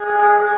Música